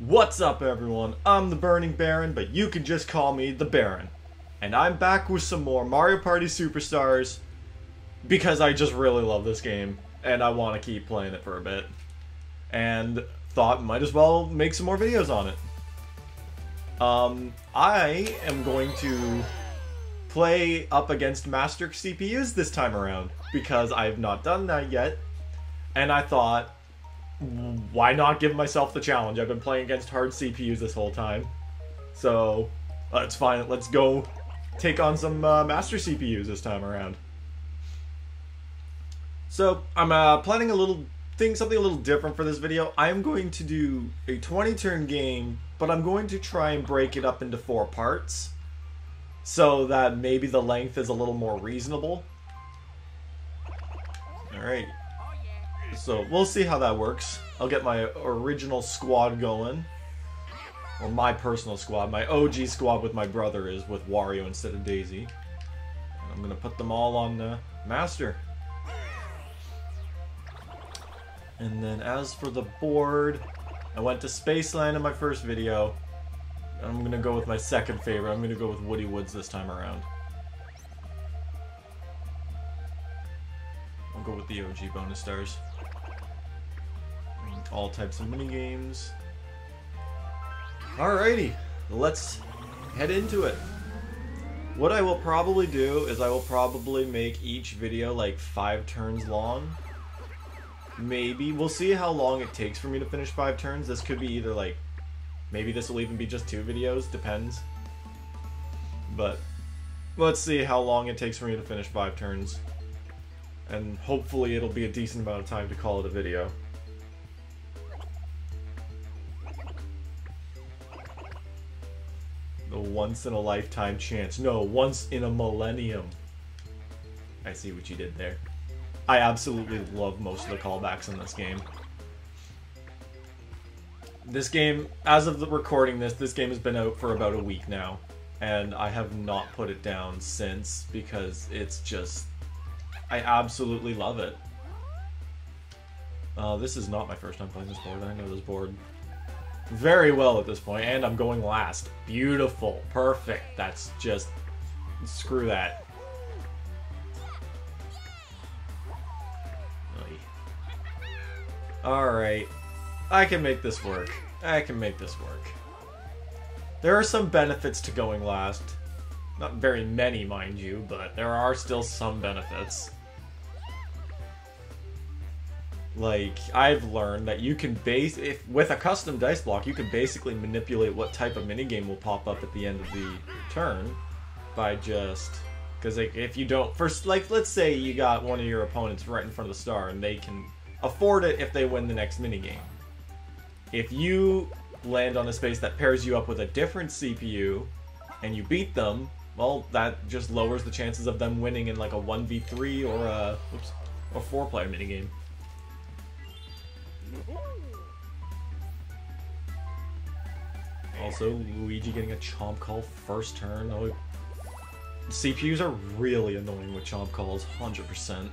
What's up, everyone? I'm the Burning Baron, but you can just call me the Baron. And I'm back with some more Mario Party Superstars because I just really love this game and I want to keep playing it for a bit. And thought might as well make some more videos on it. Um, I am going to play up against Master CPUs this time around because I have not done that yet. And I thought, why not give myself the challenge? I've been playing against hard CPUs this whole time. So, let's find let's go take on some uh, master CPUs this time around. So, I'm uh, planning a little thing, something a little different for this video. I'm going to do a 20 turn game, but I'm going to try and break it up into four parts so that maybe the length is a little more reasonable. Alright, so we'll see how that works. I'll get my original squad going. Or my personal squad. My OG squad with my brother is with Wario instead of Daisy. I'm gonna put them all on uh, Master. And then as for the board, I went to Spaceland in my first video. I'm gonna go with my second favorite. I'm gonna go with Woody Woods this time around. I'll go with the OG bonus stars all types of mini games. Alrighty, let's head into it. What I will probably do is I will probably make each video like five turns long. Maybe. We'll see how long it takes for me to finish five turns. This could be either like, maybe this will even be just two videos, depends. But let's see how long it takes for me to finish five turns. And hopefully it'll be a decent amount of time to call it a video. Once in a lifetime chance. No, once in a millennium. I see what you did there. I absolutely love most of the callbacks in this game. This game, as of the recording this, this game has been out for about a week now. And I have not put it down since because it's just... I absolutely love it. Uh, this is not my first time playing this board. I know this board very well at this point, and I'm going last. Beautiful. Perfect. That's just... Screw that. Alright. I can make this work. I can make this work. There are some benefits to going last. Not very many, mind you, but there are still some benefits. Like, I've learned that you can base, if with a custom dice block, you can basically manipulate what type of minigame will pop up at the end of the turn by just, because like, if you don't, first, like, let's say you got one of your opponents right in front of the star and they can afford it if they win the next minigame. If you land on a space that pairs you up with a different CPU and you beat them, well, that just lowers the chances of them winning in like a 1v3 or a, oops, a 4-player minigame. Also, Luigi getting a chomp call first turn. Oh, CPUs are really annoying with chomp calls, 100%.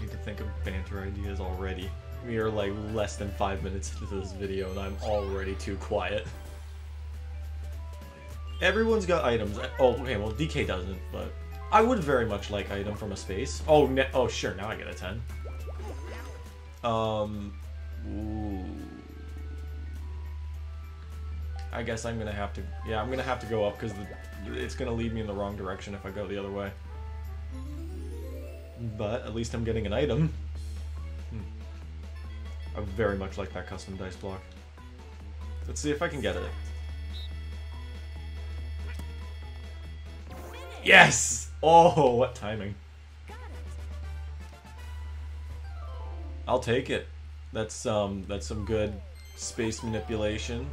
Need to think of banter ideas already. We are like less than five minutes into this video and I'm already too quiet. Everyone's got items. Oh, okay, well, DK doesn't, but I would very much like item from a space. Oh, oh, sure, now I get a 10. Um, ooh. I guess I'm gonna have to, yeah, I'm gonna have to go up because it's gonna lead me in the wrong direction if I go the other way. But at least I'm getting an item. Hmm. I very much like that custom dice block. Let's see if I can get it. Yes! Oh, what timing. I'll take it. That's um that's some good space manipulation.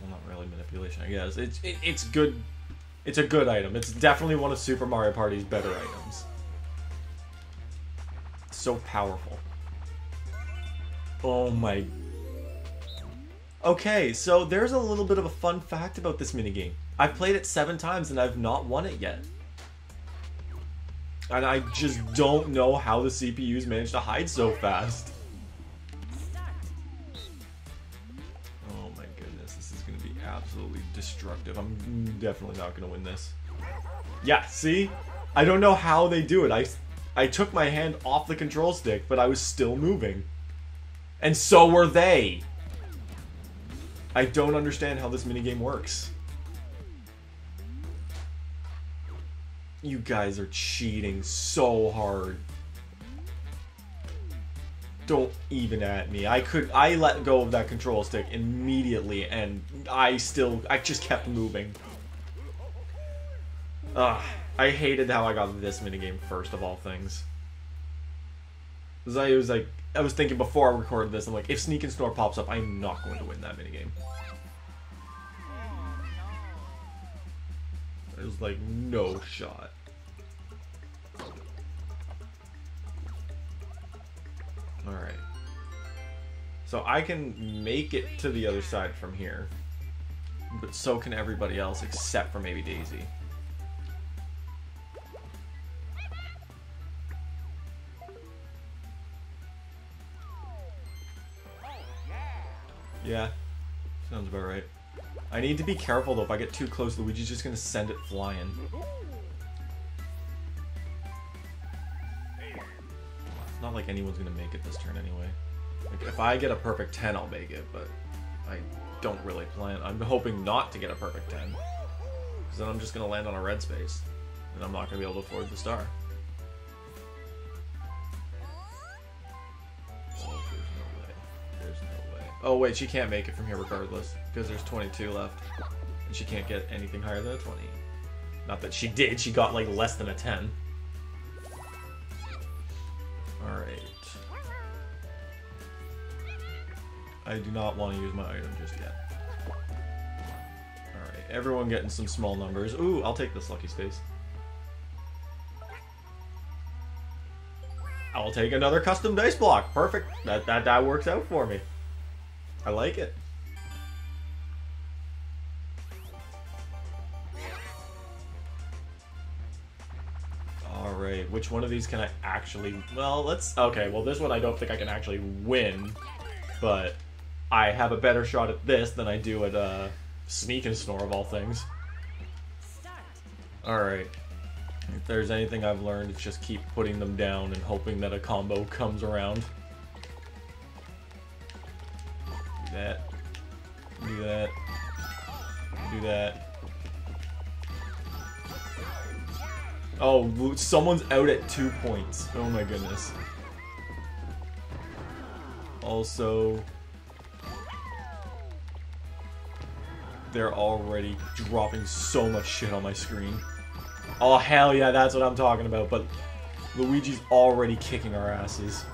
Well, not really manipulation, I guess. It's it, it's good. It's a good item. It's definitely one of Super Mario Party's better items. So powerful. Oh my. Okay, so there's a little bit of a fun fact about this minigame. I've played it seven times and I've not won it yet. And I just don't know how the CPUs managed to hide so fast. Oh my goodness, this is going to be absolutely destructive. I'm definitely not going to win this. Yeah, see? I don't know how they do it. I, I took my hand off the control stick, but I was still moving. And so were they. I don't understand how this minigame works. You guys are cheating so hard. Don't even at me. I could I let go of that control stick immediately and I still I just kept moving. Ugh. I hated how I got this minigame first of all things. Because I was like I was thinking before I recorded this, I'm like, if Sneak and Snore pops up, I'm not going to win that minigame. Was like, no shot. Alright. So I can make it to the other side from here. But so can everybody else except for maybe Daisy. Yeah. Sounds about right. I need to be careful though, if I get too close, Luigi's just gonna send it flying. It's not like anyone's gonna make it this turn anyway. Like, if I get a perfect 10, I'll make it, but I don't really plan. I'm hoping not to get a perfect 10. Because then I'm just gonna land on a red space. And I'm not gonna be able to afford the star. Oh wait, she can't make it from here regardless, because there's 22 left. And she can't get anything higher than a 20. Not that she did, she got like less than a 10. Alright. I do not want to use my item just yet. Alright, everyone getting some small numbers. Ooh, I'll take this lucky space. I'll take another custom dice block. Perfect. That, that, that works out for me. I like it. Alright, which one of these can I actually... Well, let's... Okay, well this one I don't think I can actually win, but I have a better shot at this than I do at uh, Sneak and Snore of all things. Alright. If there's anything I've learned, it's just keep putting them down and hoping that a combo comes around. That. Do that. Do that. Oh, someone's out at two points. Oh my goodness. Also, they're already dropping so much shit on my screen. Oh, hell yeah, that's what I'm talking about, but Luigi's already kicking our asses.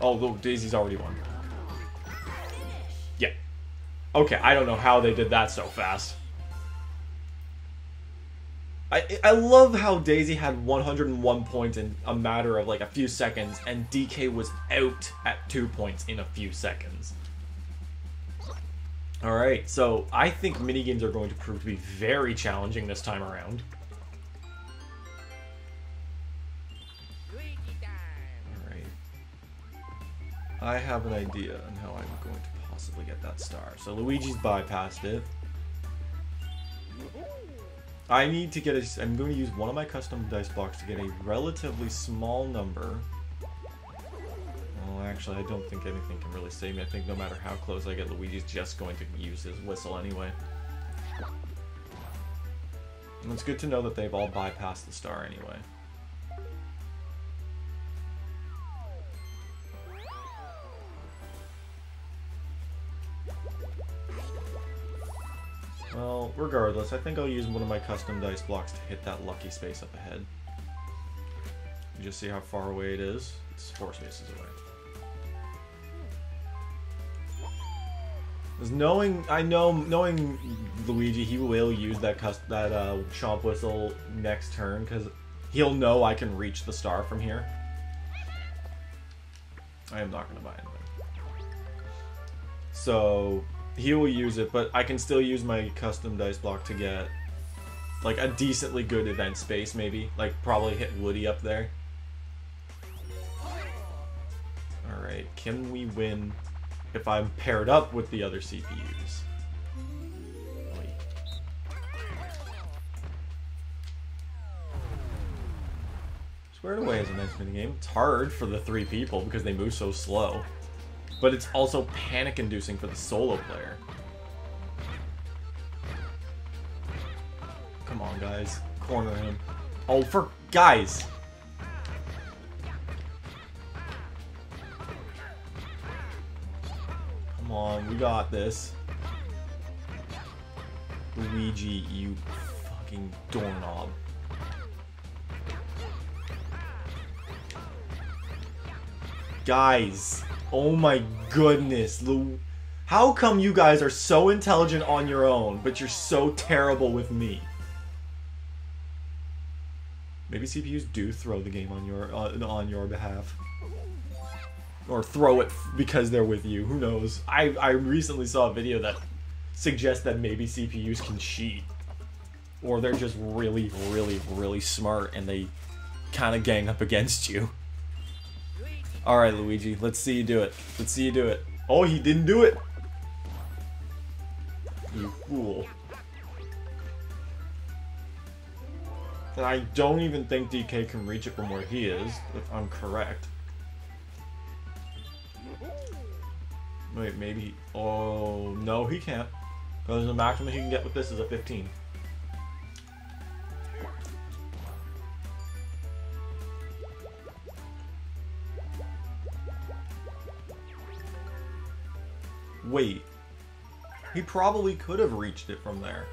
Oh, Daisy's already won. Yeah. Okay, I don't know how they did that so fast. I, I love how Daisy had 101 points in a matter of like a few seconds, and DK was out at 2 points in a few seconds. Alright, so I think minigames are going to prove to be very challenging this time around. I have an idea on how I'm going to possibly get that star. So Luigi's bypassed it. I need to get a... I'm going to use one of my custom dice blocks to get a relatively small number. Well, actually, I don't think anything can really save me. I think no matter how close I get, Luigi's just going to use his whistle anyway. And it's good to know that they've all bypassed the star anyway. I think I'll use one of my custom dice blocks to hit that lucky space up ahead. You just see how far away it is? It's four spaces away. Because knowing, I know, knowing Luigi, he will use that cust that uh, chomp whistle next turn, because he'll know I can reach the star from here. I am not going to buy anything. So, he will use it, but I can still use my custom dice block to get Like a decently good event space, maybe. Like probably hit Woody up there. Alright, can we win if I'm paired up with the other CPUs? Squared Away is a nice minigame. It's hard for the three people because they move so slow. But it's also panic-inducing for the solo player. Come on, guys. Corner him. Oh, for... Guys! Come on, we got this. Luigi, you fucking doorknob. Guys, oh my goodness. Lu How come you guys are so intelligent on your own, but you're so terrible with me? Maybe CPUs do throw the game on your uh, on your behalf. Or throw it because they're with you. Who knows? I, I recently saw a video that suggests that maybe CPUs can cheat. Or they're just really, really, really smart and they kind of gang up against you. Alright, Luigi, let's see you do it. Let's see you do it. Oh, he didn't do it! You fool. And I don't even think DK can reach it from where he is, if I'm correct. Wait, maybe... Oh, no, he can't. Because the maximum he can get with this is a 15. Wait. He probably could have reached it from there.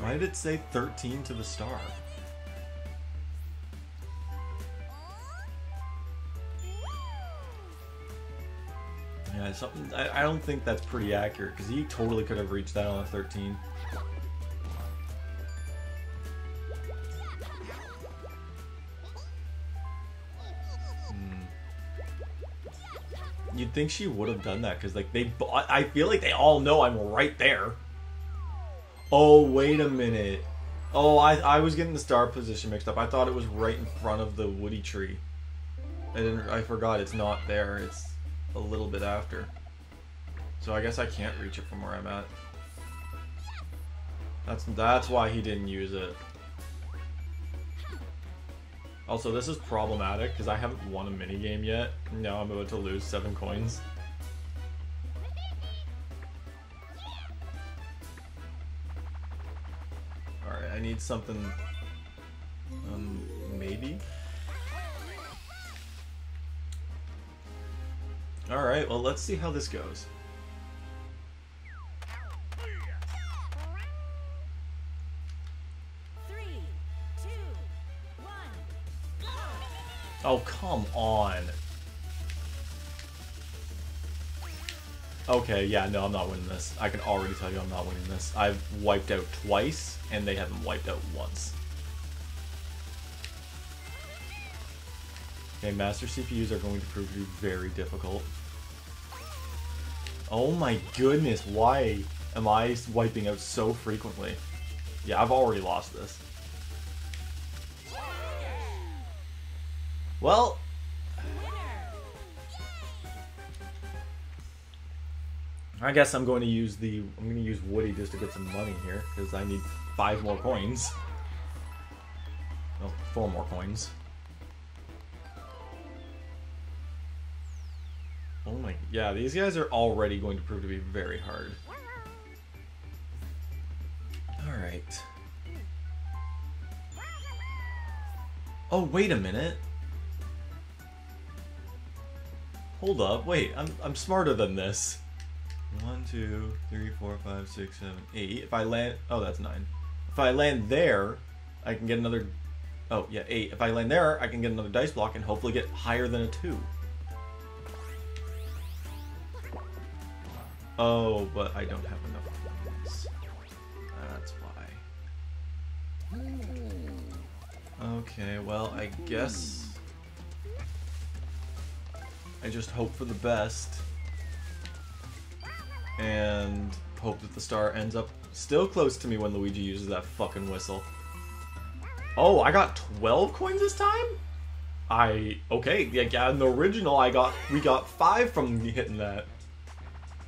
Why did it say 13 to the star? Yeah, something. I, I don't think that's pretty accurate because he totally could have reached that on a 13. You'd think she would have done that because, like, they. I feel like they all know I'm right there. Oh, wait a minute. Oh, I, I was getting the star position mixed up. I thought it was right in front of the woody tree. I didn't. I forgot it's not there. It's a little bit after. So I guess I can't reach it from where I'm at. That's that's why he didn't use it. Also, this is problematic because I haven't won a minigame yet. Now I'm about to lose seven coins. Alright, I need something... Um, maybe? Alright, well let's see how this goes. Oh, come on. Okay, yeah, no, I'm not winning this. I can already tell you I'm not winning this. I've wiped out twice, and they haven't wiped out once. Okay, master CPUs are going to prove to be very difficult. Oh my goodness, why am I wiping out so frequently? Yeah, I've already lost this. Well... I guess I'm going to use the... I'm going to use Woody just to get some money here, because I need five more coins. Well, four more coins. Oh my... Yeah, these guys are already going to prove to be very hard. Alright. Oh, wait a minute. Hold up, wait, I'm, I'm smarter than this. One, two, three, four, five, six, seven, eight. If I land, oh, that's nine. If I land there, I can get another, oh, yeah, eight. If I land there, I can get another dice block and hopefully get higher than a two. Oh, but I don't have enough points. That's why. Okay, well, I guess... I just hope for the best. And hope that the star ends up Still close to me when Luigi uses that fucking whistle. Oh, I got 12 coins this time? I... Okay, yeah, in the original I got... We got 5 from hitting that.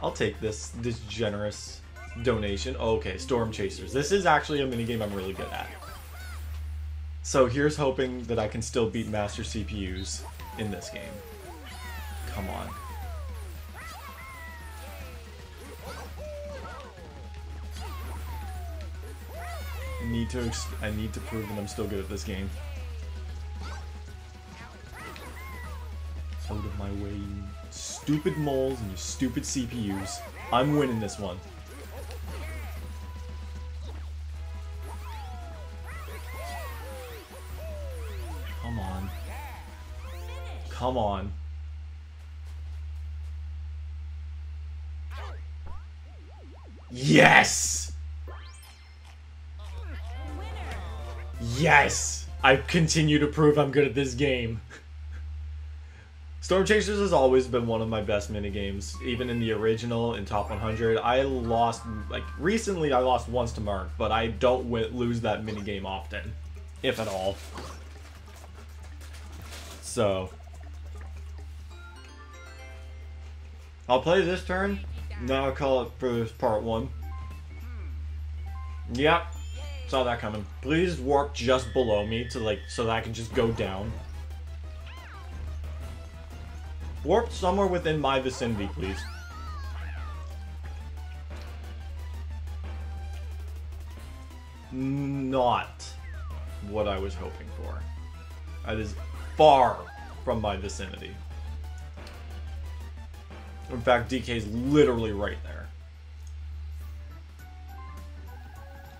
I'll take this, this generous donation. okay, Storm Chasers. This is actually a minigame I'm really good at. So here's hoping that I can still beat Master CPUs in this game. Come on. I need to I need to prove that I'm still good at this game. Out of my way, you stupid moles and you stupid CPUs. I'm winning this one. Come on. Come on. Yes! Yes! I continue to prove I'm good at this game. Storm Chasers has always been one of my best minigames, even in the original in Top 100. I lost, like, recently I lost once to Mark, but I don't lose that minigame often, if at all. So, I'll play this turn, now call it for part one. Yep, saw that coming. Please warp just below me to like, so that I can just go down. Warp somewhere within my vicinity, please. Not what I was hoping for. That is far from my vicinity. In fact, DK is literally right there.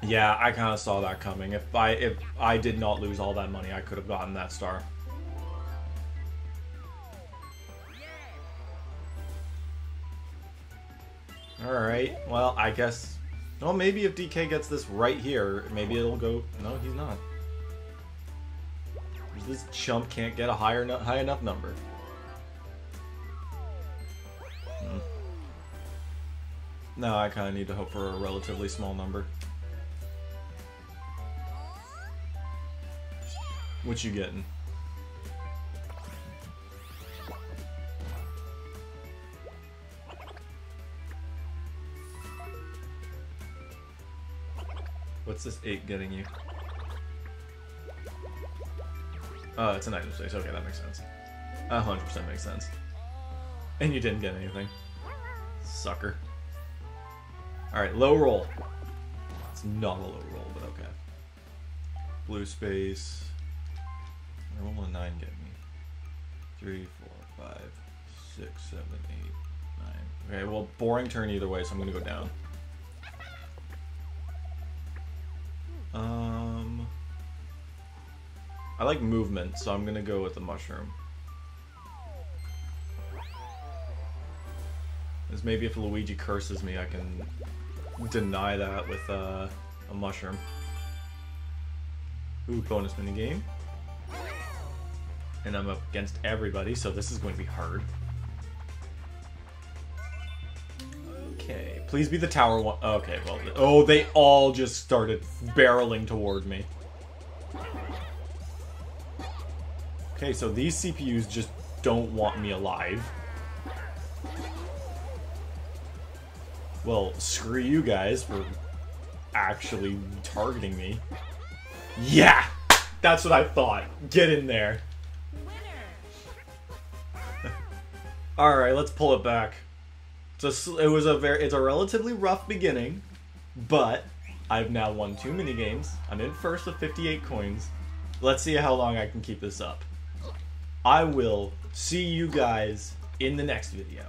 Yeah, I kind of saw that coming. If I if I did not lose all that money, I could have gotten that star. Alright, well, I guess... Well, maybe if DK gets this right here, maybe it'll go... No, he's not. This chump can't get a higher high enough number. No, I kind of need to hope for a relatively small number. What you getting? What's this 8 getting you? Oh, it's an item space. Okay, that makes sense. 100% makes sense. And you didn't get anything. Sucker. Alright, low roll. It's not a low roll, but okay. Blue space. Where will a 9 get me? 3, 4, 5, 6, 7, 8, 9. Okay, well, boring turn either way, so I'm to go down. Um, I like movement, so I'm gonna go with the mushroom. Because maybe if Luigi curses me, I can deny that with uh, a mushroom. Ooh, bonus mini game. And I'm up against everybody, so this is going to be hard. Okay, please be the tower one. Okay, well, oh, they all just started barreling toward me. Okay, so these CPUs just don't want me alive. Well, screw you guys for actually targeting me. Yeah! That's what I thought. Get in there. Alright, let's pull it back. So it was a very it's a relatively rough beginning, but I've now won two mini games. I'm in first with 58 coins. Let's see how long I can keep this up. I will see you guys in the next video.